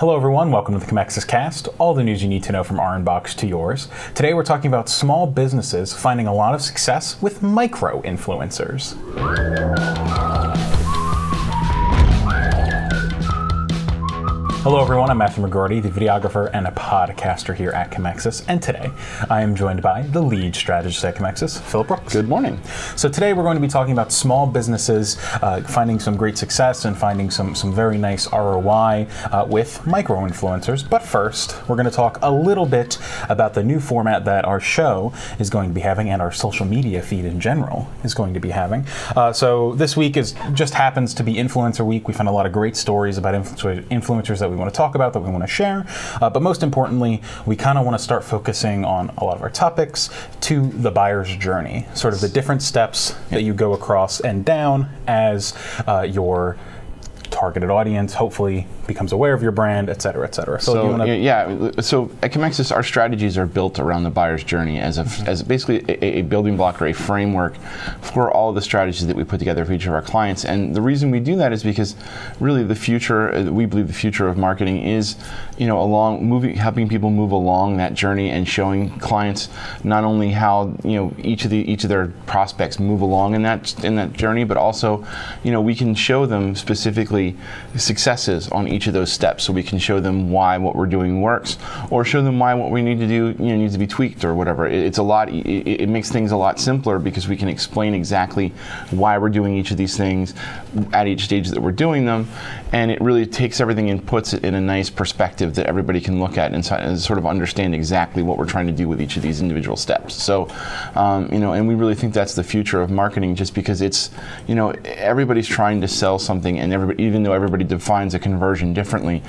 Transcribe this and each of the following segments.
Hello, everyone. Welcome to the Commexis Cast. All the news you need to know from our inbox to yours. Today, we're talking about small businesses finding a lot of success with micro influencers. Hello, everyone. I'm Matthew McGordy, the videographer and a podcaster here at Commexis. And today, I am joined by the lead strategist at Commexis, Philip Brooks. Good morning. So today, we're going to be talking about small businesses uh, finding some great success and finding some some very nice ROI uh, with micro influencers. But first, we're going to talk a little bit about the new format that our show is going to be having and our social media feed in general is going to be having. Uh, so this week is just happens to be Influencer Week. We found a lot of great stories about influ- influencers that we want to talk about, that we want to share. Uh, but most importantly, we kind of want to start focusing on a lot of our topics to the buyer's journey, sort of the different steps that you go across and down as uh, your targeted audience hopefully becomes aware of your brand, et cetera, et cetera. So, you wanna- yeah, so at Commexis, our strategies are built around the buyer's journey as a, as basically a, a building block or a framework for all the strategies that we put together for each of our clients. And the reason we do that is because really the future, we believe the future of marketing is, you know, along moving, helping people move along that journey and showing clients not only how you know each of the each of their prospects move along in that in that journey, but also, you know, we can show them specifically successes on each of those steps, so we can show them why what we're doing works, or show them why what we need to do you know needs to be tweaked or whatever. It, it's a lot. It, it makes things a lot simpler because we can explain exactly why we're doing each of these things at each stage that we're doing them, and it really takes everything and puts it in a nice perspective that everybody can look at and, and sort of understand exactly what we're trying to do with each of these individual steps. So, um, you know, and we really think that's the future of marketing, just because it's, you know, everybody's trying to sell something, and everybody, even though everybody defines a conversion differently,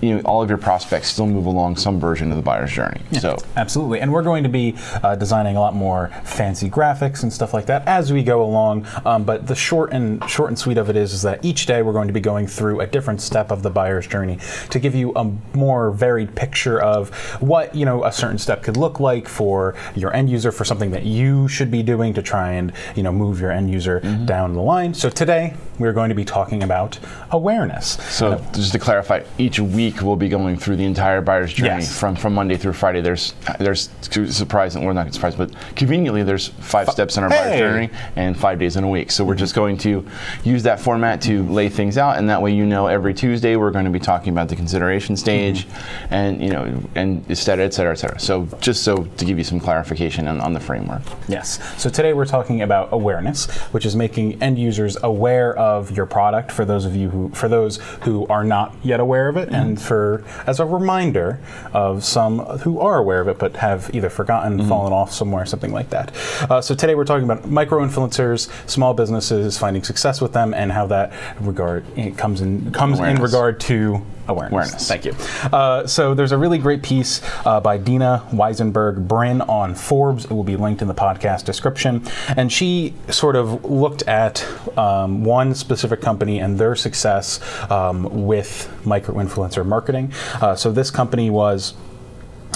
you know, all of your prospects still move along some version of the buyer's journey. So. Absolutely, and we're going to be uh, designing a lot more fancy graphics and stuff like that as we go along. Um, but the short and short and sweet of it is, is that each day we're going to be going through a different step of the buyer's journey to give you a more varied picture of what you know a certain step could look like for your end user, for something that you should be doing to try and you know move your end user down the line. So today we're going to be talking about awareness. So just to clarify, each week we'll be going through the entire buyer's journey Yes. from, from Monday through Friday. There's there's surprise and we're not surprised, but conveniently there's five steps in our buyer's journey and five days in a week. So we're mm-hmm. just going to use that format to lay things out, and that way you know every Tuesday we're going to be talking about the consideration stage, mm-hmm. and you know, and et cetera, et cetera, et cetera. So just so to give you some clarification on, on the framework. Yes. So today we're talking about awareness, which is making end users aware of your product for those of you who for those who are not yet aware of it and for as a reminder of some who are aware of it but have either forgotten, fallen off somewhere, something like that. Uh, so today we're talking about micro influencers, small businesses, finding success with them and how that regard it comes in comes in regard to awareness. Awareness. Thank you. Uh, so there's a really great piece uh, by Dinah Wisenberg Brin on Forbes. It will be linked in the podcast description. And she sort of looked at um, one specific company and their success um, with micro influencer marketing. Uh, so this company was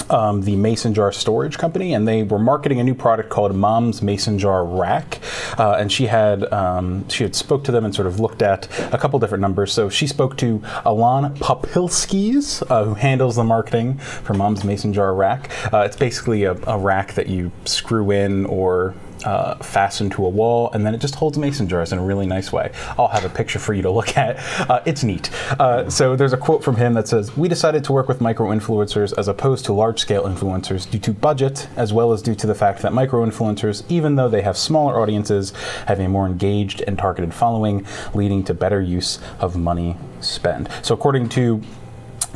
um, the mason jar storage company, and they were marketing a new product called Mom's Mason Jar Rack. Uh, and she had um, she had spoke to them and sort of looked at a couple different numbers. So she spoke to Alon Popilskis, uh, who handles the marketing for Mom's Mason Jar Rack. Uh, it's basically a, a rack that you screw in or uh, fasten to a wall, and then it just holds mason jars in a really nice way. I'll have a picture for you to look at. Uh, it's neat. Uh, so there's a quote from him that says, "We decided to work with micro influencers as opposed to large scale influencers due to budget, as well as due to the fact that micro influencers, even though they have smaller audiences, have a more engaged and targeted following, leading to better use of money spent." So according to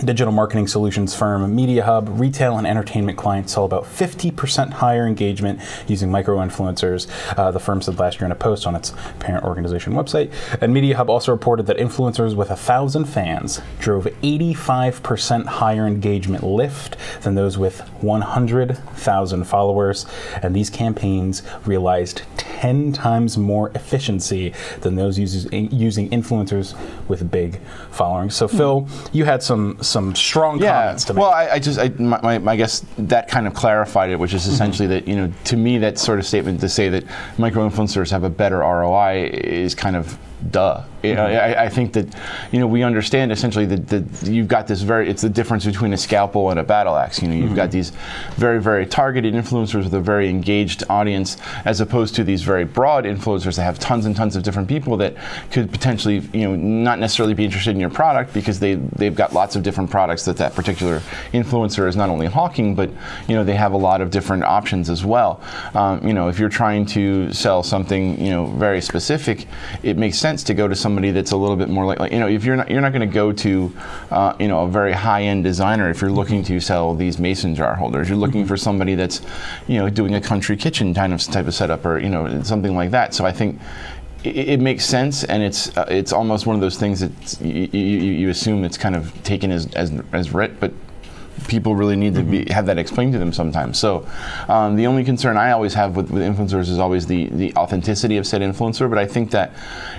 digital marketing solutions firm Media Hub retail and entertainment clients saw about 50% higher engagement using micro influencers, uh, the firm said last year in a post on its parent organization website. And Media Hub also reported that influencers with 1,000 fans drove 85% higher engagement lift than those with 100,000 followers. And these campaigns realized 10 times more efficiency than those uses, using influencers with big followings. So, Phil, you had some some strong Yeah. comments to make. Well, I, I just, I, my, my, my guess that kind of clarified it, which is mm-hmm. essentially that, you know, to me, that sort of statement to say that micro influencers have a better ROI is kind of duh. Mm-hmm. I, I, think that you know we understand essentially that, that, you've got this very it's the difference between a scalpel and a battle axe. You know, you've mm-hmm. got these very very targeted influencers with a very engaged audience, as opposed to these very broad influencers that have tons and tons of different people that could potentially you know not necessarily be interested in your product because they they've got lots of different products that that particular influencer is not only hawking, but you know they have a lot of different options as well. Um, you know, if you're trying to sell something you know very specific, it makes sense to go to somebody that's a little bit more like, like you know if you're not you're not going to go to uh, you know a very high end designer if you're looking to sell these mason jar holders. You're looking mm-hmm. for somebody that's you know doing a country kitchen kind of type of setup or you know something like that. So I think it, it, makes sense, and it's uh, it's almost one of those things that you, you, you, assume it's kind of taken as as, as writ, but people really need to be, mm-hmm. have that explained to them sometimes. So um, the only concern I always have with, with influencers is always the, the authenticity of said influencer. But I think that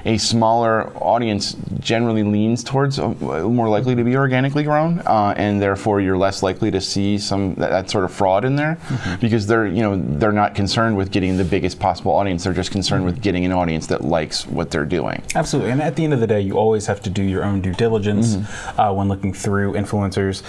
a smaller audience generally leans towards uh, more likely to be organically grown, uh, and therefore you're less likely to see some that, that sort of fraud in there mm-hmm. because they're you know they're not concerned with getting the biggest possible audience. They're just concerned mm-hmm. with getting an audience that likes what they're doing. Absolutely, and at the end of the day, you always have to do your own due diligence mm-hmm. uh, when looking through influencers.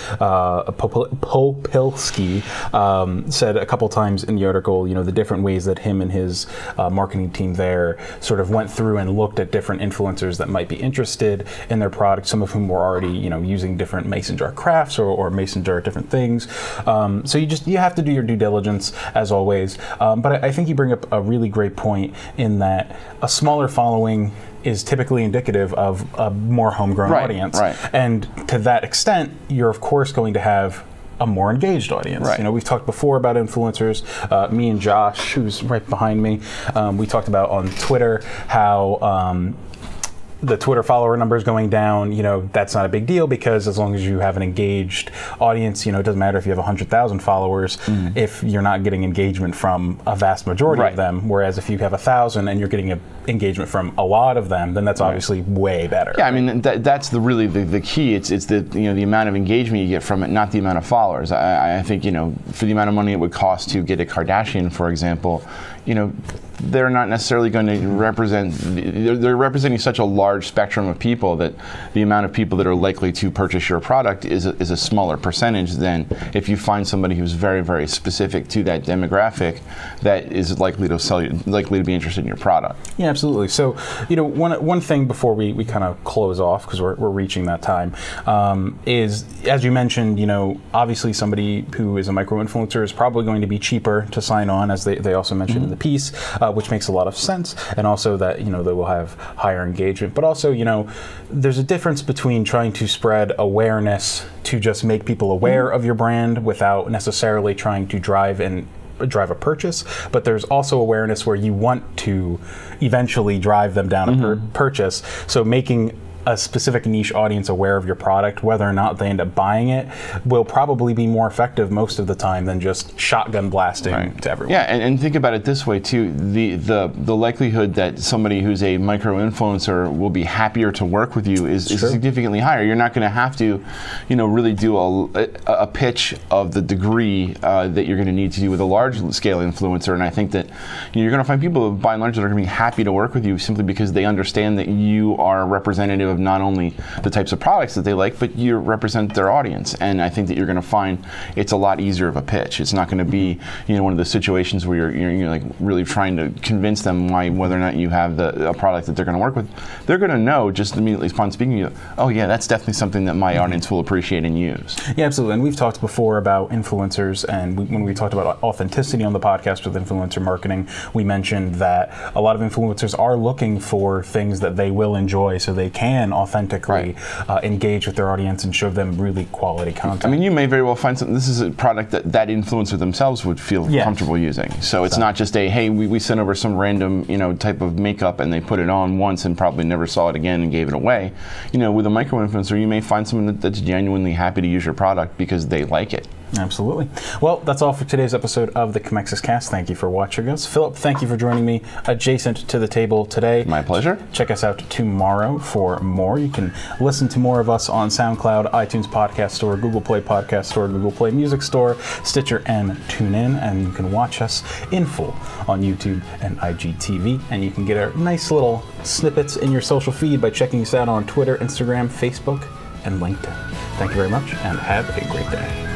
Popilski um, said a couple times in the article, you know, the different ways that him and his uh, marketing team there sort of went through and looked at different influencers that might be interested in their product. Some of whom were already, you know, using different mason jar crafts or, or mason jar different things. Um, so you just you have to do your due diligence as always. Um, but I, I think you bring up a really great point in that a smaller following is typically indicative of a more homegrown right, audience. Right. And to that extent, you're of course going to have a more engaged audience. Right. You know, we've talked before about influencers. Uh, me and Josh, who's right behind me, um, we talked about on Twitter how. Um, the Twitter follower numbers going down, you know, that's not a big deal because as long as you have an engaged audience, you know, it doesn't matter if you have 100,000 followers mm. if you're not getting engagement from a vast majority right. of them. Whereas if you have a thousand and you're getting engagement from a lot of them, then that's right. obviously way better. Yeah, I mean, that, that's the really the, the key. It's, it's the, you know, the amount of engagement you get from it, not the amount of followers. I, I think, you know, for the amount of money it would cost to get a Kardashian, for example, you know, they're not necessarily going to represent, they're representing such a large spectrum of people that the amount of people that are likely to purchase your product is a, is a smaller percentage than if you find somebody who's very, very specific to that demographic that is likely to sell you, likely to be interested in your product. Yeah, absolutely. So, you know, one, one thing before we, we kind of close off, because we're, we're reaching that time, um, is as you mentioned, you know, obviously somebody who is a micro influencer is probably going to be cheaper to sign on, as they, they also mentioned mm-hmm. in the piece. Uh, uh, which makes a lot of sense, and also that you know they will have higher engagement. But also, you know, there's a difference between trying to spread awareness to just make people aware mm-hmm. of your brand without necessarily trying to drive and drive a purchase, but there's also awareness where you want to eventually drive them down mm-hmm. a pur- purchase. So making a specific niche audience aware of your product, whether or not they end up buying it, will probably be more effective most of the time than just shotgun blasting right. to everyone. Yeah, and, and, think about it this way too: the the the likelihood that somebody who's a micro influencer will be happier to work with you is, is significantly higher. You're not going to have to, you know, really do a, a pitch of the degree uh, that you're going to need to do with a large scale influencer. And I think that you are going to find people, by and large, that are going to be happy to work with you simply because they understand that you are representative of not only the types of products that they like, but you represent their audience. And I think that you're going to find it's a lot easier of a pitch. It's not going to be you know one of the situations where you're, you're, you're, like really trying to convince them why whether or not you have the a product that they're going to work with. They're going to know just immediately upon speaking to you. Oh yeah, that's definitely something that my audience will appreciate and use. Yeah, absolutely. And we've talked before about influencers, and we, when we talked about authenticity on the podcast with influencer marketing, we mentioned that a lot of influencers are looking for things that they will enjoy, so they can can authentically right. uh, engage with their audience and show them really quality content. I mean, you may very well find something. This is a product that that influencer themselves would feel comfortable using. So it's so. not just a hey, we, we sent over some random you know type of makeup and they put it on once and probably never saw it again and gave it away. You know, with a micro influencer, you may find someone that, that's genuinely happy to use your product because they like it. Absolutely. Well, that's all for today's episode of the Commexis Cast. Thank you for watching us. Philip, thank you for joining me adjacent to the table today. My pleasure. Check us out tomorrow for more. You can listen to more of us on SoundCloud, iTunes Podcast Store, Google Play Podcast Store, Google Play Music Store, Stitcher, and TuneIn. And you can watch us in full on YouTube and IGTV. And you can get our nice little snippets in your social feed by checking us out on Twitter, Instagram, Facebook, and LinkedIn. Thank you very much, and have a great day.